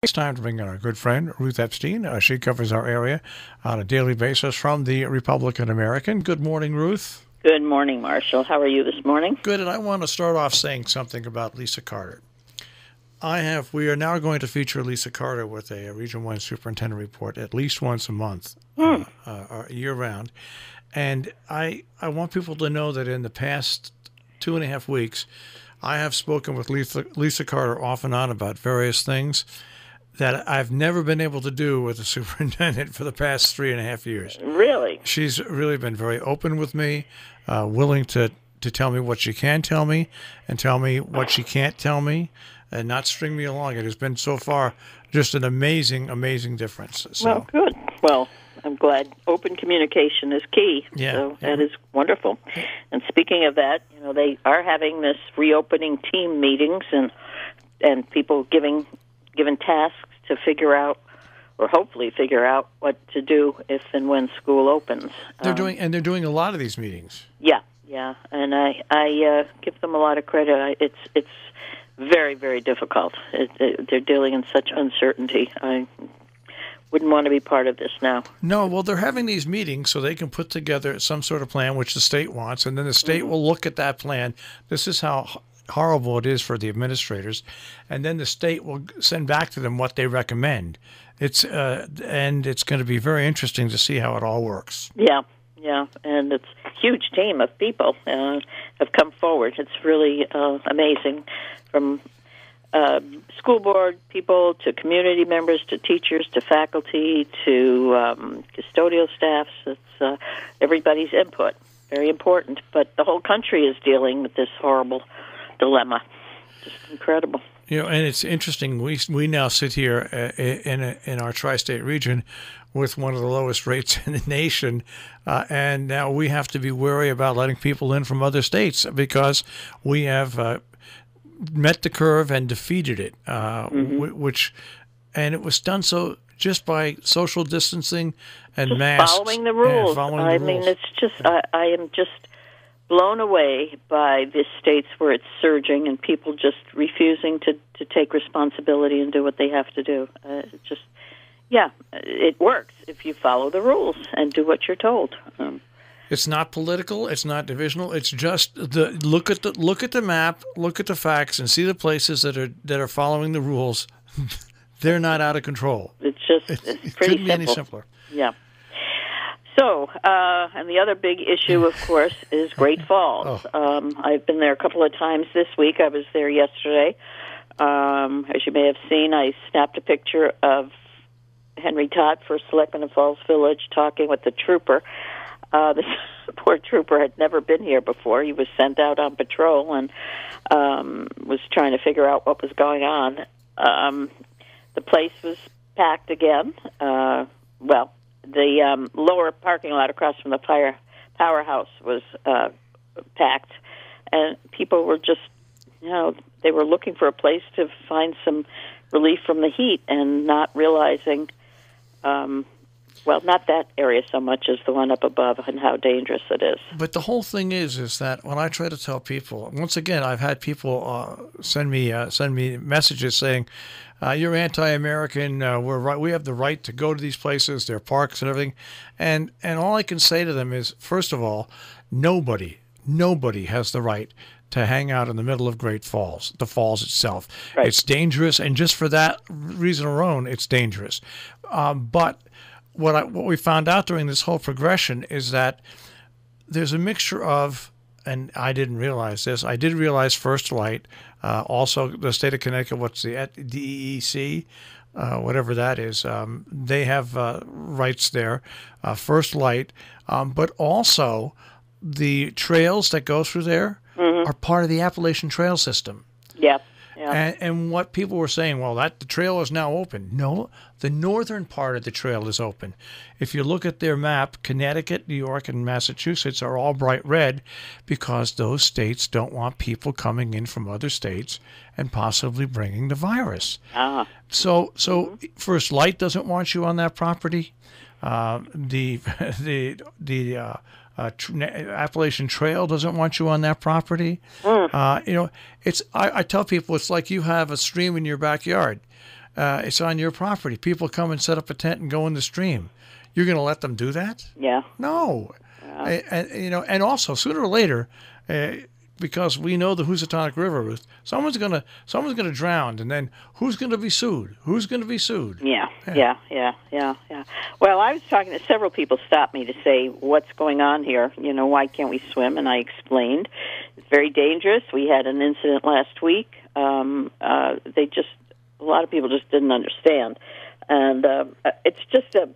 It's time to bring in our good friend, Ruth Epstein. Uh, she covers our area on a daily basis from the Republican American. Good morning, Ruth. Good morning, Marshall. How are you this morning? Good, and I want to start off saying something about Lisa Carter. I have. We are now going to feature Lisa Carter with a, Region One Superintendent report at least once a month, hmm. uh, uh, year round. And I I want people to know that in the past two and a half weeks, I have spoken with Lisa, Lisa Carter off and on about various things that I've never been able to do with the superintendent for the past three and a half years. Really? She's really been very open with me, uh, willing to, to tell me what she can tell me and tell me what she can't tell me and not string me along. It has been so far just an amazing, amazing difference. So, well, good. Well, I'm glad open communication is key. Yeah, so yeah. that is wonderful. And speaking of that, you know, they are having this reopening team meetings and and people giving given tasks to figure out or hopefully figure out what to do if and when school opens. They're Um, doing and they're doing a lot of these meetings. Yeah, yeah, and I I uh, give them a lot of credit. I, it's it's very very difficult. It, it, they're dealing in such uncertainty. I wouldn't want to be part of this now. No, well, they're having these meetings so they can put together some sort of plan, which the state wants, and then the state will look at that plan. This is how horrible it is for the administrators, and then the state will send back to them what they recommend. It's uh, and it's going to be very interesting to see how it all works. Yeah, yeah, and it's a huge team of people uh, have come forward. It's really uh, amazing, from uh, school board people to community members to teachers to faculty to um, custodial staffs. It's uh, everybody's input, very important. But the whole country is dealing with this horrible dilemma. Just incredible. You know, and it's interesting. We we now sit here uh, in a, in our tri-state region with one of the lowest rates in the nation, uh, and now we have to be wary about letting people in from other states because we have uh, met the curve and defeated it, uh, w- which and it was done so just by social distancing and Just masks. following the rules. following I the mean, rules. it's just I, I am just blown away by the states where it's surging and people just refusing to to take responsibility and do what they have to do. Uh, just yeah, it works if you follow the rules and do what you're told. Um, It's not political. It's not divisional. It's just the look at the look at the map, look at the facts, and see the places that are that are following the rules. They're not out of control. it's just It, it's it pretty couldn't be any simpler. Yeah. So, uh, and the other big issue, of course, is Great Falls. Um, I've been there a couple of times this week. I was there yesterday. Um, as you may have seen, I snapped a picture of Henry Todd, first selectman of Falls Village, talking with the trooper. Uh, this poor trooper had never been here before. He was sent out on patrol and um, was trying to figure out what was going on. Um, the place was packed again. Uh, well, the um, lower parking lot across from the fire powerhouse was uh, packed, and people were just, you know, they were looking for a place to find some relief from the heat, and not realizing, um, well, not that area so much as the one up above, and how dangerous it is. But the whole thing is, is that when I try to tell people, once again, I've had people uh, send me uh, send me messages saying, uh, "You're anti-American. Uh, we're right. We have the right to go to these places. Their parks and everything." And and all I can say to them is, first of all, nobody, nobody has the right to hang out in the middle of Great Falls, the falls itself. Right. It's dangerous, and just for that reason alone, it's dangerous. Um, but what I, what we found out during this whole progression is that there's a mixture of, and I didn't realize this. I did realize First Light, uh, also the state of Connecticut. What's the DEC, uh, whatever that is. Um, they have uh, rights there. Uh, First Light, um, but also the trails that go through there are part of the Appalachian Trail System. Yeah, yeah. And, and what people were saying, well, that the trail is now open. No, the northern part of the trail is open. If you look at their map, Connecticut, New York, and Massachusetts are all bright red because those states don't want people coming in from other states and possibly bringing the virus. ah, So, so First Light doesn't want you on that property. Uh, the the the uh, uh, tr- Appalachian Trail doesn't want you on that property. Uh, you know, it's I, I tell people it's like you have a stream in your backyard. Uh, it's on your property. People come and set up a tent and go in the stream. You're going to let them do that? Yeah. No. I- I- you know, and also sooner or later, uh, because we know the Housatonic River, Ruth, someone's gonna someone's gonna drown, and then who's gonna be sued? Who's gonna be sued? Yeah, yeah, yeah, yeah, yeah. Well, I was talking to several people stopped me to say, "What's going on here? You know, why can't we swim?" And I explained, it's very dangerous. We had an incident last week. Um, uh, they just a lot of people just didn't understand, and uh, it's just a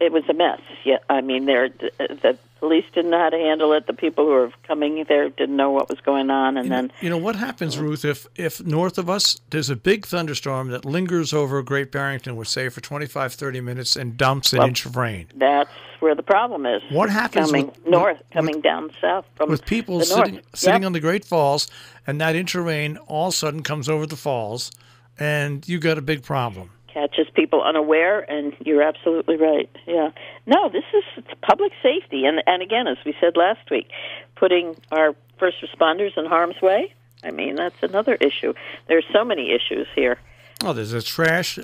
it was a mess. Yeah, I mean, there the police didn't know how to handle it. The people who were coming there didn't know what was going on, and then You know what happens, Ruth, if if north of us there's a big thunderstorm that lingers over Great Barrington, would say for 25, 30 minutes, and dumps an inch of rain. that's where the problem is. What happens coming with- north, with- coming down south from with people the north. sitting sitting Yep. on the Great Falls, and that inch of rain all of a sudden comes over the falls, and you got a big problem. Catches people unaware and you're absolutely right yeah no this is it's public safety and and again as we said last week putting our first responders in harm's way i mean that's another issue there's so many issues here Oh, there's a trash.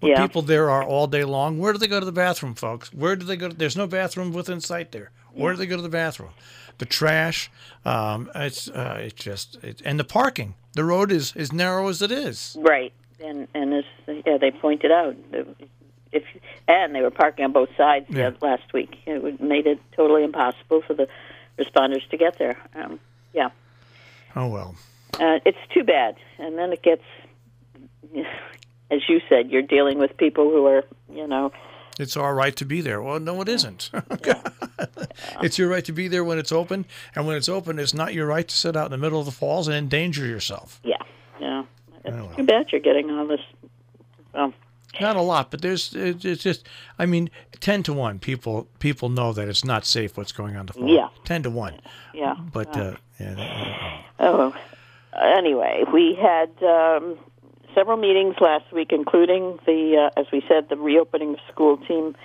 Yeah. people there are all day long. Where do they go to the bathroom, folks? Where do they go? There's no bathroom within sight there. Where do they go to the bathroom? The trash. Um, it's uh, it's just it, and the parking. The road is as narrow as it is. right and and as yeah they pointed out if and they were parking on both sides Yeah. yeah. last week it made it totally impossible for the responders to get there um yeah Oh well. Uh, it's too bad. And then it gets, as you said, you're dealing with people who are, you know, It's our right to be there. Well, no, it isn't. it's your right to be there when it's open, and when it's open, it's not your right to sit out in the middle of the falls and endanger yourself. yeah, yeah. Oh, bad you're getting all this. Well, Not a lot, but there's it's just. I mean, ten to one people people know that it's not safe what's going on the fall. Yeah. ten to one. yeah. But uh, yeah, Oh, anyway, we had um, several meetings last week, including the, uh, as we said, the reopening of school team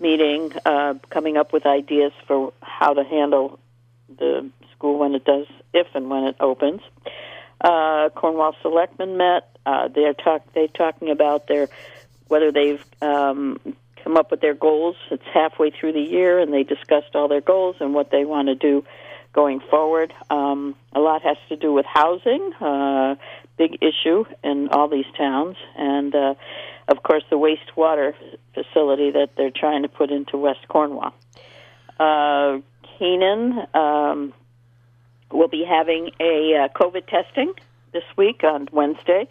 meeting, uh, coming up with ideas for how to handle the school when it does, if and when it opens. Uh, Cornwall Selectmen met. Uh, they're talk they talking about their whether they've um, come up with their goals. It's halfway through the year, and they discussed all their goals and what they want to do going forward. Um, a lot has to do with housing, uh, big issue in all these towns, and uh, of course the wastewater facility that they're trying to put into West Cornwall. Uh, Keenan um, will be having a uh, COVID testing this week on Wednesday.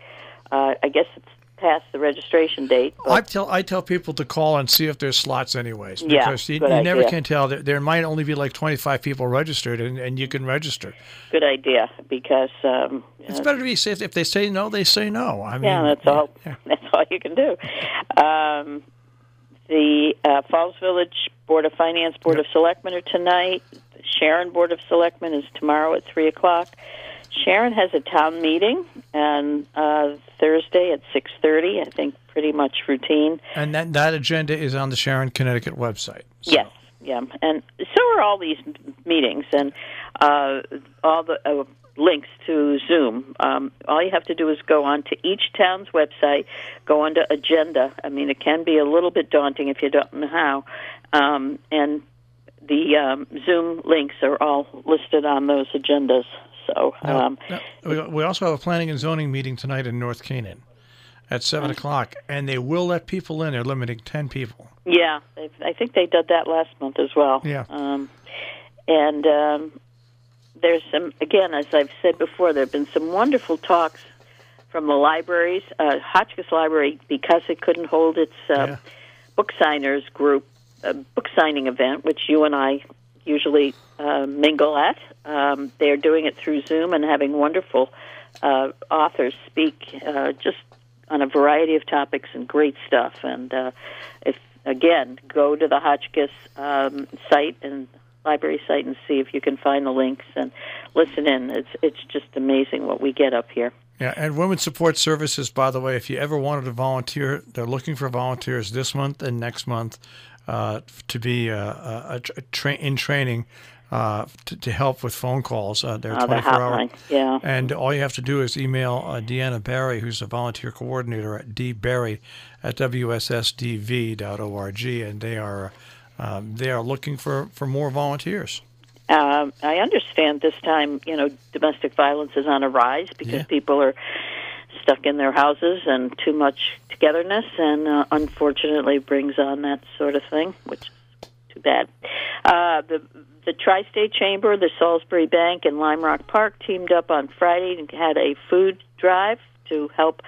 Uh, I guess it's past the registration date. I tell I tell people to call and see if there's slots anyways Yeah, because you, you good never idea. can tell. There, there might only be like 25 people registered, and, and you can register. good idea because um, It's better to be safe. If they say no, they say no. I mean, yeah, that's all. yeah. That's all you can do. Um, the uh, Falls Village Board of Finance, Board of Selectmen are tonight. Sharon Board of Selectmen is tomorrow at three o'clock. Sharon has a town meeting and uh, Thursday at six thirty. I think pretty much routine. And that that agenda is on the Sharon, Connecticut website. So- Yes, yeah, and so are all these meetings and uh, all the uh, links to Zoom. Um, all you have to do is go onto each town's website, go onto agenda. I mean, it can be a little bit daunting if you don't know how, um, and the um, Zoom links are all listed on those agendas. So, um, now, we- we also have a planning and zoning meeting tonight in North Canaan at seven o'clock, and they will let people in. They're limiting ten people. Yeah, I think they did that last month as well. Yeah. Um, and um, there's some, again, as I've said before, there have been some wonderful talks from the libraries. Uh, Hotchkiss Library, because it couldn't hold its uh, Yeah. book signers group, uh, book signing event, which you and I usually uh, mingle at, um, they're doing it through Zoom and having wonderful uh, authors speak uh, just on a variety of topics and great stuff. And uh, if again, go to the Hotchkiss um, site and library site and see if you can find the links and listen in. It's it's just amazing what we get up here. Yeah, and Women's Support Services, by the way, if you ever wanted to volunteer, they're looking for volunteers this month and next month uh, to be uh, a, a tra- in training uh, to, to help with phone calls. Uh, they're Oh, the 24 hour. Yeah. And all you have to do is email uh, Deanna Barry, who's a volunteer coordinator at dbarry at wssdv.org, and they are um, they are looking for, for more volunteers. Um, I understand this time, you know, domestic violence is on a rise because Yeah. people are stuck in their houses and too much togetherness, and uh, unfortunately brings on that sort of thing, which is too bad. Uh, the the Tri-State Chamber, the Salisbury Bank, and Lime Rock Park teamed up on Friday and had a food drive to help.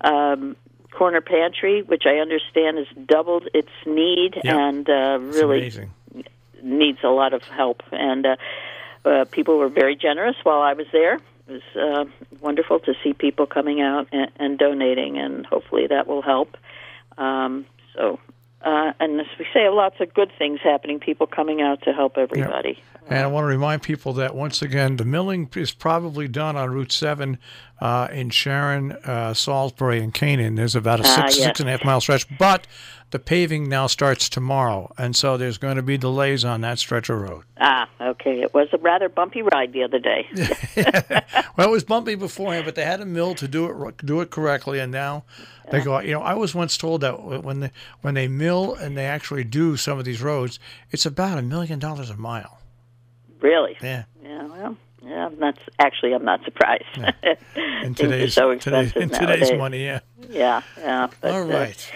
Um, Corner Pantry, which I understand has doubled its need Yeah. and uh, really needs a lot of help. And uh, uh, people were very generous while I was there. It was uh, wonderful to see people coming out and, and donating, and hopefully that will help. Um, so, uh, and as we say, lots of good things happening. People coming out to help everybody. And I want to remind people that once again, the milling is probably done on Route 7 uh, in Sharon, uh, Salisbury, and Canaan. There's about a Ah, six, six and a half mile stretch, but the paving now starts tomorrow. And so there's going to be delays on that stretch of road. Ah, okay. It was a rather bumpy ride the other day. Well, it was bumpy beforehand, but they had a mill to do it do it correctly, and now they go. You know, I was once told that when they when they mill and they actually do some of these roads, it's about a million dollars a mile. Really? Yeah, Yeah. Well. Yeah, that's actually I'm not surprised. in today's so today, expensive in today's money, yeah. Yeah, yeah. But, All uh.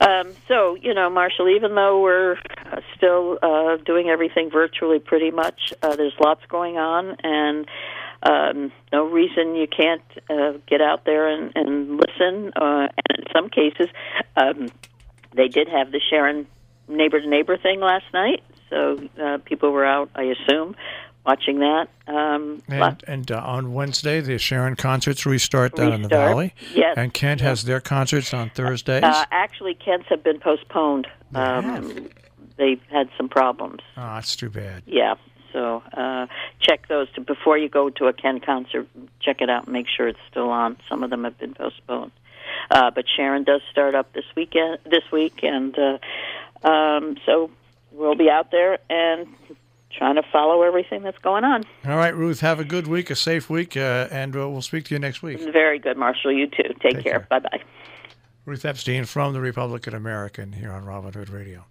Um, so, you know, Marshall, even though we're uh, still uh, doing everything virtually pretty much, uh, there's lots going on, and um, no reason you can't uh, get out there and, and listen. Uh, and in some cases, um, they did have the Sharon neighbor to neighbor thing last night, so uh, people were out, I assume, watching that. Um, And, and uh, on Wednesday, the Sharon concerts restart down in the valley. Yes. And Kent has their concerts on Thursdays. uh, actually, Kent's have been postponed. have? Um, they've had some problems. oh, that's too bad. Yeah. So uh, check those to, before you go to a Kent concert. Check it out and make sure it's still on. Some of them have been postponed, uh, but Sharon does start up this weekend. This week, and uh, um, so we'll be out there and trying to follow everything that's going on. All right, Ruth, have a good week, a safe week, uh, and uh, we'll speak to you next week. Very good, Marshall. You too. Take, Take care. care. Bye bye. Ruth Epstein from the Republican American here on Robin Hood Radio.